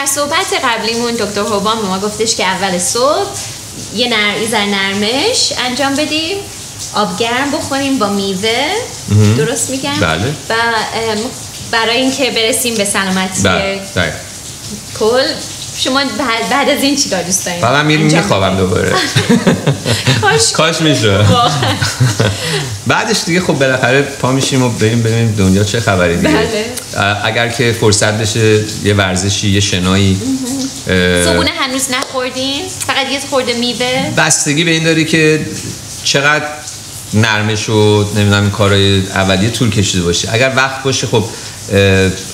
در صحبت قبلیمون دکتر هوبان به ما گفتش که اول صبح یه نر... یه نرمش انجام بدیم آب گرم بخوریم با میوه درست میگم بله. و برای اینکه برسیم به سلامتی بله. کل شما بعد, بعد از این چیکار دوست دارین میریم انجام میخوابم؟ دوباره کاش کاش میشه. بعدش دیگه خب بالاخره پا میشیم و بریم ببینیم دنیا چه خبری دیگه. بله. اگر که فرصت بشه یه ورزشی یه شنایی. صبونه هنوز نخوردین؟ فقط یه خورده میوه؟ بستگی به این داری که چقدر نرمش و نمی‌دونم این کارهای اولیه طول کشیده باشه. اگر وقت باشه خب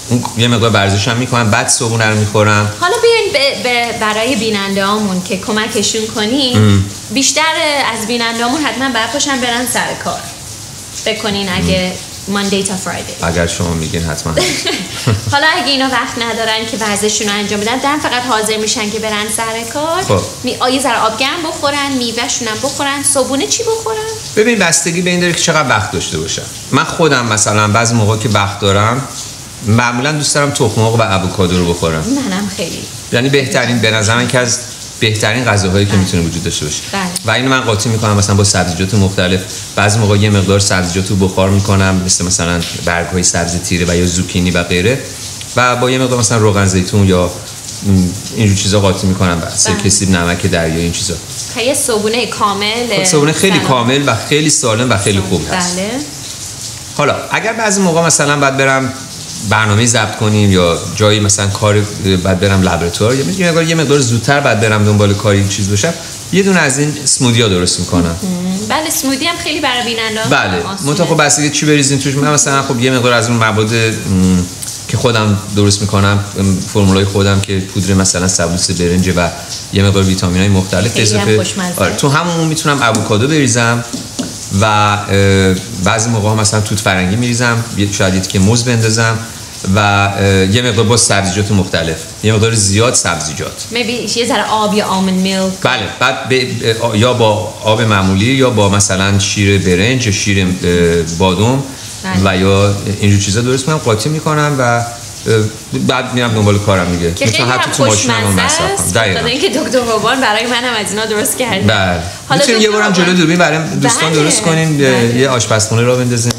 اون یه مقدار ورزش هم می‌کنم بعد صبحونه رو می‌خورم. حالا بیاین برای بیننده هامون که کمکشون کنین. بیشتر از بیننده هامون حتما باید پاشن برن سر کار. بکنین اگه ماندی تا فرایدی اگر شما میگین حتما. حالا اگه اینا وقت ندارن که ورزششون رو انجام بدن دارن فقط حاضر میشن که برن سر کار. خب. می آ- یه ذره آب گرم بخورن میوهشون هم بخورن. صبحونه چی بخورن؟ ببین بستگی به این داره که چقدر وقت داشته باشم من خودم مثلا بعضی موقع که وقت دارم معمولا دوست دارم تخم مرغ و آووکادو رو بخورم. منم خیلی. یعنی بهترین به نظر من که از بهترین غذاهایی که می‌تونه وجود داشته باشه. بله. و اینو من قاطی می‌کنم مثلا با سبزیجات مختلف. بعضی موقع یه مقدار سبزیجات رو بخار می‌کنم مثل مثلا برگ های سبزی تیره و یا زوکینی و غیره. و با یه مقدار مثلا روغن زیتون یا اینجور چیزا قاطی می‌کنم. و سرکه سیب نمک دریا این چیزا. خیلی صبحونه کامل صبحونه خیلی سلام. کامل و خیلی سالم و خیلی خوب هست. بله. حالا اگر بعضی موقع مثلا باید برم برنامه ضبط کنیم یا جایی مثلا کار بعد برم لابراتوار یا یه مقدار یه مقدار زودتر بعد برم دنبال کاری چیز باشم. یه دونه از این اسمودیا درست می‌کنم. بله سمودی هم خیلی برای بیننده بله. منتها خب بستگی چی بریزین توش. من مثلا خب یه مقدار از اون مواد که خودم درست می‌کنم فرمولای خودم که پودر مثلا سبوس برنج و یه مقدار ویتامین های مختلف اضافه. آره تو همون می‌تونم آووکادو بریزم. و بعضی موقع مثلا توت فرنگی میریزم یه- شاید یه که موز بندازم و یه مقدار با سبزیجات مختلف یه مقدار زیاد سبزیجات maybe یه ذره آب یا آمن میلک بله بعد یا با آب معمولی یا با مثلا شیر برنج یا شیر اه، بادم بله. و یا اینجور چیزا درست می‌کنم قاطی می‌کنم و بعد میرم دنبال کارم دیگه. که خیلی حتی تو ماشینم هم مصرف کنم اینکه دکتر روبان برای منم از اینا درست کرد بله. حالا یه بارم جلو دوربین برای دوستان بله. درست کنیم یه- بله. یه آشپزخونه را بندازیم.